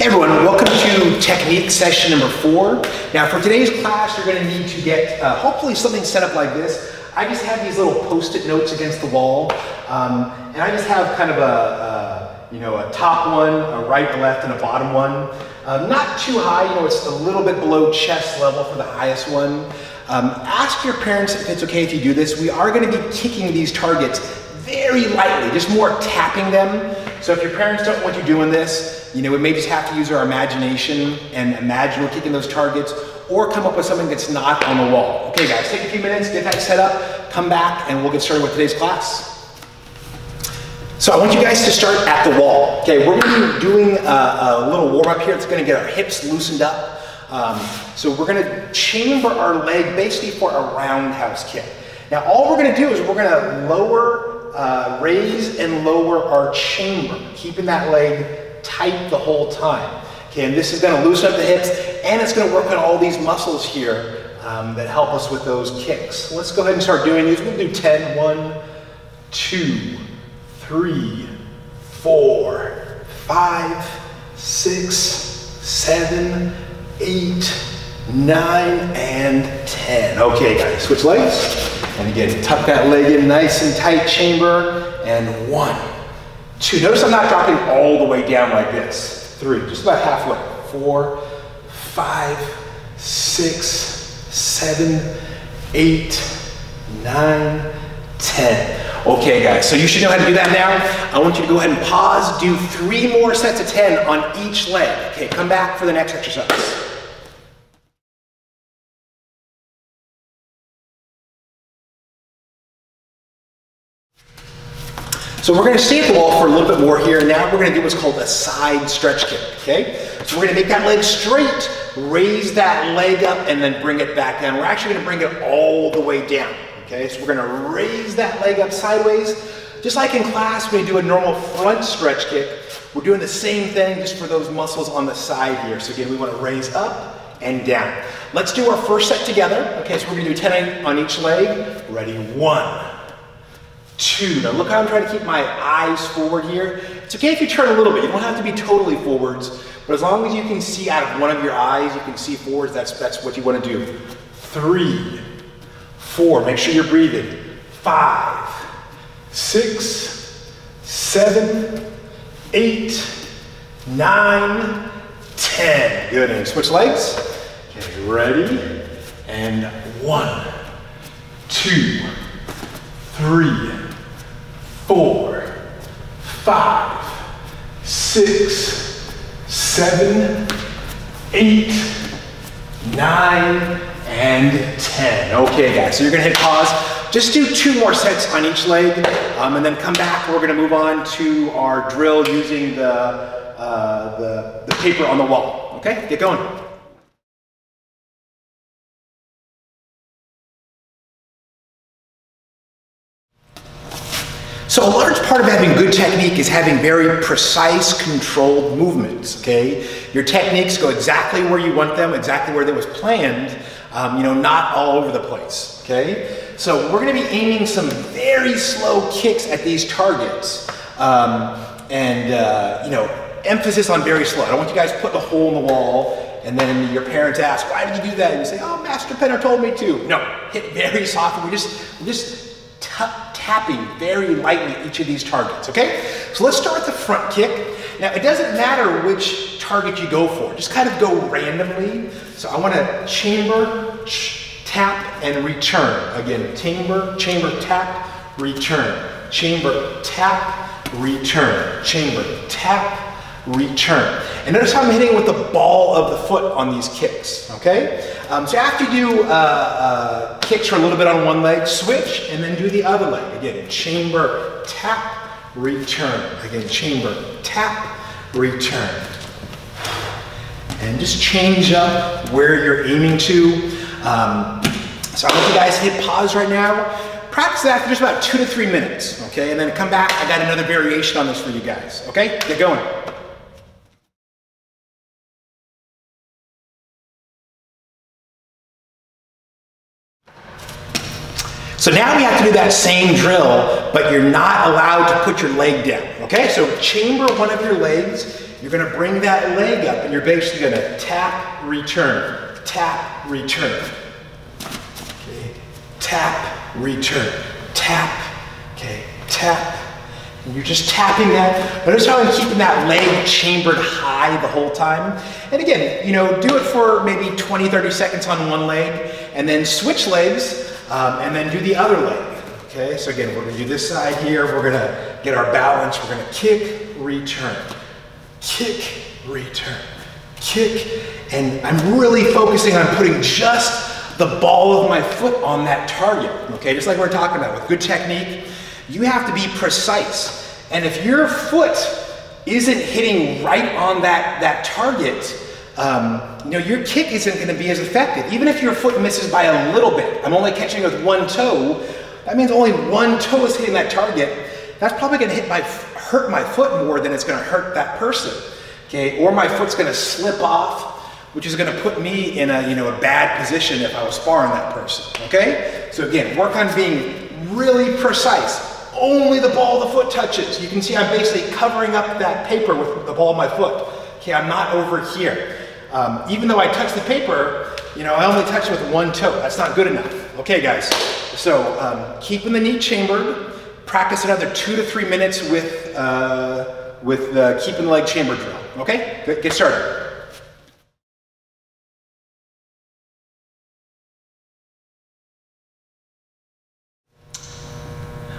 Hey everyone, welcome to technique session number four. Now for today's class, you're gonna need to get uh, hopefully something set up like this. I just have these little post-it notes against the wall, um, and I just have kind of a, a, you know, a top one, a right, left, and a bottom one. Um, not too high, you know, it's a little bit below chest level for the highest one. Um, ask your parents if it's okay if you do this. We are gonna be kicking these targets very lightly, just more tapping them. So if your parents don't want you doing this, you know, we may just have to use our imagination and imagine we're kicking those targets or come up with something that's not on the wall. Okay guys, take a few minutes, get that set up, come back and we'll get started with today's class. So I want you guys to start at the wall. Okay, we're gonna be doing a, a little warm up here. It's gonna get our hips loosened up. Um, so we're gonna chamber our leg basically for a roundhouse kick. Now all we're gonna do is we're gonna lower, uh, raise and lower our chamber, keeping that leg tight the whole time. Okay, and this is gonna loosen up the hips and it's gonna work on all these muscles here um, that help us with those kicks. Let's go ahead and start doing these. We'll do 10, 1, 2, 3, 4, 5, 6, 7, 8, 9, and 10. Okay guys, switch legs. And again, tuck that leg in nice and tight chamber. And one, Two, notice I'm not dropping all the way down like this. Three, just about halfway. Four, five, six, seven, eight, nine, ten. Okay guys, so you should know how to do that now. I want you to go ahead and pause, do three more sets of 10 on each leg. Okay, come back for the next exercise. So we're gonna stay at the wall for a little bit more here. and Now we're gonna do what's called a side stretch kick, okay? So we're gonna make that leg straight, raise that leg up, and then bring it back down. We're actually gonna bring it all the way down, okay? So we're gonna raise that leg up sideways. Just like in class, when we do a normal front stretch kick, we're doing the same thing just for those muscles on the side here. So again, we wanna raise up and down. Let's do our first set together. Okay, so we're gonna do 10 on each leg. Ready, one, two. Now look how I'm trying to keep my eyes forward here. It's okay if you turn a little bit. You don't have to be totally forwards, but as long as you can see out of one of your eyes, you can see forwards, that's, that's what you want to do. Three, four, make sure you're breathing. Five, six, seven, eight, nine, ten. Good, and switch legs. Okay, ready? And one, two, three, four, five, six, seven, eight, nine, and 10. Okay guys, so you're gonna hit pause. Just do two more sets on each leg um, and then come back. We're gonna move on to our drill using the, uh, the, the paper on the wall. Okay, get going. So a large part of having good technique is having very precise, controlled movements, okay? Your techniques go exactly where you want them, exactly where they was planned, um, you know, not all over the place, okay? So we're gonna be aiming some very slow kicks at these targets. Um, and, uh, you know, emphasis on very slow. I don't want you guys putting a hole in the wall and then your parents ask, why did you do that? And you say, oh, Master Penner told me to. No, hit very soft. We just, we just tapping very lightly each of these targets, okay? So let's start with the front kick. Now, it doesn't matter which target you go for. Just kind of go randomly. So I want to chamber, tap, and return. Again, chamber, chamber, tap, return. Chamber, tap, return. Chamber, tap, return. And notice how I'm hitting with the ball of the foot on these kicks, okay? Um, so after you do uh, uh, kicks for a little bit on one leg, switch and then do the other leg. Again, chamber, tap, return. Again, chamber, tap, return. And just change up where you're aiming to. Um, so I want you guys to hit pause right now. Practice that for just about two to three minutes, okay? And then come back, I got another variation on this for you guys, okay? Get going. So now we have to do that same drill, but you're not allowed to put your leg down, okay? So chamber one of your legs you're gonna bring that leg up and you're basically gonna tap, return, tap, return. Okay, tap, return, tap, okay, tap. And you're just tapping that. Notice how I'm keeping that leg chambered high the whole time. And again, you know, do it for maybe 20, 30 seconds on one leg, and then switch legs, um, and then do the other leg. Okay, so again, we're gonna do this side here. We're gonna get our balance. We're gonna kick, return, kick, return, kick. And I'm really focusing on putting just the ball of my foot on that target. Okay, just like we we're talking about with good technique, you have to be precise. And if your foot isn't hitting right on that, that target, um, you know, your kick isn't going to be as effective. Even if your foot misses by a little bit, I'm only catching with one toe, that means only one toe is hitting that target. That's probably going to hit my, hurt my foot more than it's going to hurt that person. Okay, or my foot's going to slip off, which is going to put me in a, you know, a bad position if I was sparring that person. Okay, so again, work on being really precise. Only the ball the foot touches. You can see I'm basically covering up that paper with the ball of my foot. Okay, I'm not over here. Um, even though I touch the paper, you know, I only touch it with one toe. That's not good enough. Okay, guys. So um, keeping the knee chambered, practice another two to three minutes with, uh, with the keeping the leg chambered drill. Okay, get started.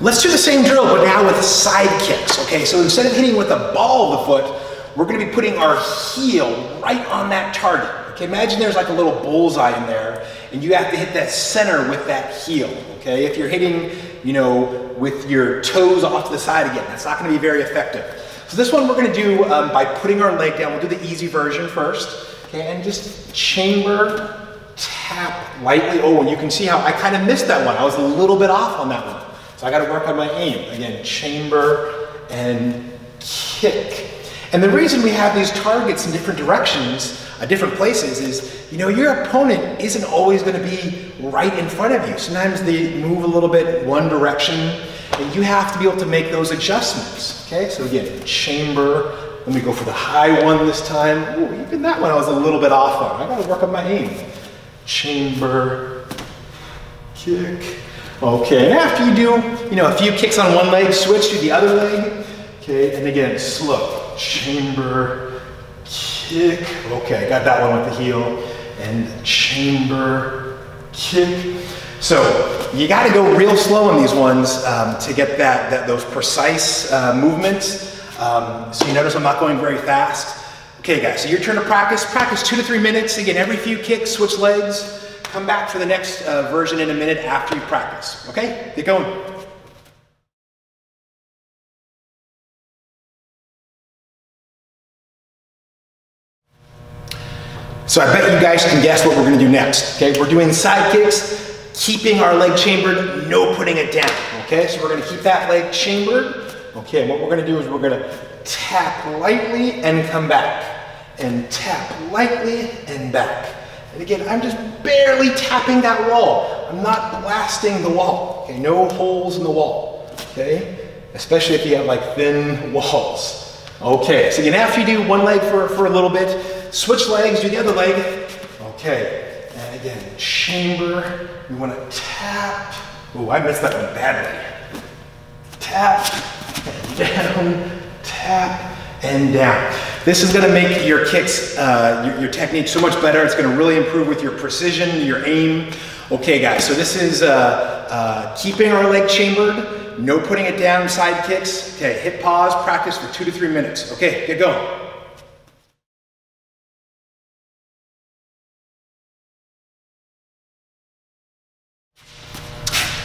Let's do the same drill, but now with side kicks. Okay, so instead of hitting with the ball of the foot, we're gonna be putting our heel right on that target. Okay, imagine there's like a little bullseye in there, and you have to hit that center with that heel. Okay, if you're hitting, you know, with your toes off to the side again, that's not gonna be very effective. So this one we're gonna do um, by putting our leg down. We'll do the easy version first. Okay, and just chamber, tap lightly. Oh, and you can see how I kind of missed that one. I was a little bit off on that one. So I got to work on my aim. Again, chamber and kick. And the reason we have these targets in different directions, uh, different places, is you know your opponent isn't always going to be right in front of you. Sometimes they move a little bit one direction, and you have to be able to make those adjustments. Okay, so again, chamber. Let me go for the high one this time. Ooh, even that one I was a little bit off on. I got to work on my aim. Chamber, kick, Okay, and after you do, you know, a few kicks on one leg, switch to the other leg. Okay, and again, slow. Chamber, kick. Okay, I got that one with the heel. And chamber, kick. So you got to go real slow on these ones um, to get that, that those precise uh, movements. Um, so you notice I'm not going very fast. Okay, guys, so your turn to practice. Practice two to three minutes. Again, every few kicks, switch legs. Come back for the next uh, version in a minute after you practice. Okay? Get going. So I bet you guys can guess what we're gonna do next. Okay, we're doing side kicks, keeping our leg chambered, no putting it down. Okay, so we're gonna keep that leg chambered. Okay, what we're gonna do is we're gonna tap lightly and come back. And tap lightly and back. And again, I'm just barely tapping that wall. I'm not blasting the wall. Okay, no holes in the wall. Okay, especially if you have like thin walls. Okay, so again, after you do one leg for, for a little bit, switch legs, do the other leg. Okay, and again, chamber. We want to tap. Oh, I missed that one badly. Tap and down, tap and down. This is gonna make your kicks, uh, your, your, technique so much better. It's gonna really improve with your precision, your aim. Okay guys, so this is uh, uh, keeping our leg chambered, no putting it down, side kicks. Okay, hit pause, practice for two to three minutes. Okay, get going.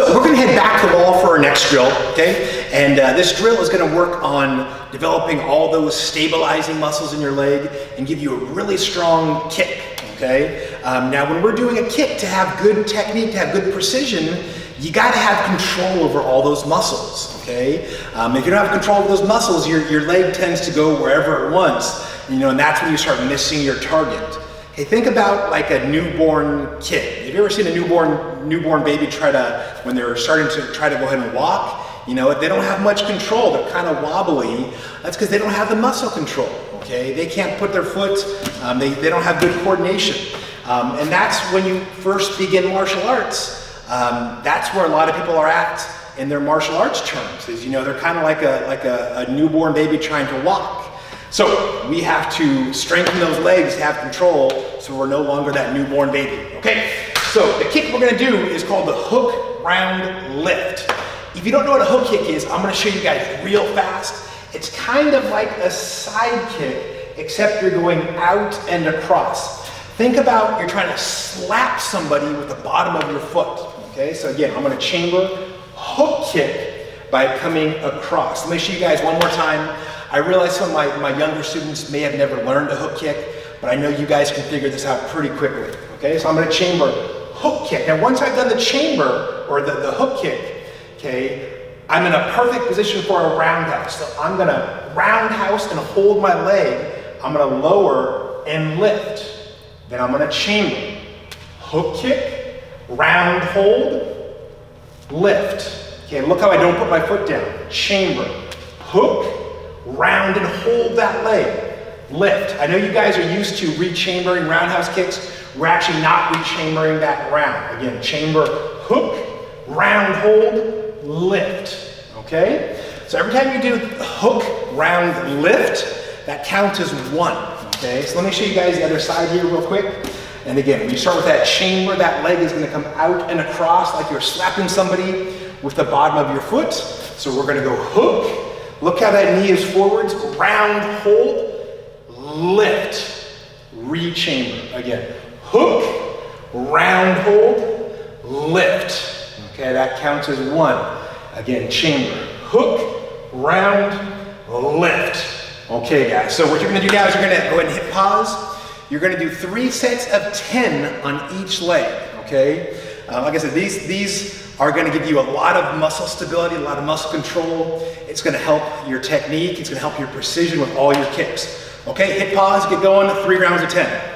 So we're gonna head back to the wall for our next drill, okay? And uh, this drill is gonna work on developing all those stabilizing muscles in your leg and give you a really strong kick, okay? Um, now, when we're doing a kick, to have good technique, to have good precision, you gotta have control over all those muscles, okay? Um, if you don't have control over those muscles, your, your leg tends to go wherever it wants, you know, and that's when you start missing your target. Hey, think about like a newborn kid. Have you ever seen a newborn newborn baby try to, when they're starting to try to go ahead and walk, You know, they don't have much control. They're kind of wobbly. That's because they don't have the muscle control. Okay, they can't put their foot. Um, they, they don't have good coordination. Um, and that's when you first begin martial arts. Um, that's where a lot of people are at in their martial arts terms. Is you know they're kind of like a like a, a newborn baby trying to walk. So we have to strengthen those legs, have control, so we're no longer that newborn baby. Okay. So the kick we're gonna do is called the hook round lift. If you don't know what a hook kick is, I'm gonna show you guys real fast. It's kind of like a side kick, except you're going out and across. Think about you're trying to slap somebody with the bottom of your foot. Okay, so again, I'm gonna chamber hook kick by coming across. Let me show you guys one more time. I realize some of my, my younger students may have never learned a hook kick, but I know you guys can figure this out pretty quickly. Okay, so I'm gonna chamber hook kick. Now once I've done the chamber, or the, the hook kick, okay, I'm in a perfect position for a roundhouse. So I'm gonna roundhouse and hold my leg. I'm gonna lower and lift. Then I'm gonna chamber. Hook kick, round hold, lift. Okay, look how I don't put my foot down. Chamber, hook, round and hold that leg. Lift. I know you guys are used to rechambering roundhouse kicks. We're actually not rechambering that round. Again, chamber, hook, round, hold, lift. Okay? So every time you do hook, round, lift, that count is one. Okay? So let me show you guys the other side here real quick. And again, when you start with that chamber, that leg is going to come out and across like you're slapping somebody with the bottom of your foot. So we're going to go hook, Look how that knee is forwards, round, hold, lift, rechamber. Again, hook, round, hold, lift. Okay, that counts as one. Again, chamber, hook, round, lift. Okay, guys, so what you're gonna do now is you're gonna go ahead and hit pause. You're gonna do three sets of 10 on each leg, okay? Uh, like I said, these, these are going to give you a lot of muscle stability, a lot of muscle control. It's going to help your technique. It's going to help your precision with all your kicks. Okay, hit pause, get going, three rounds of 10.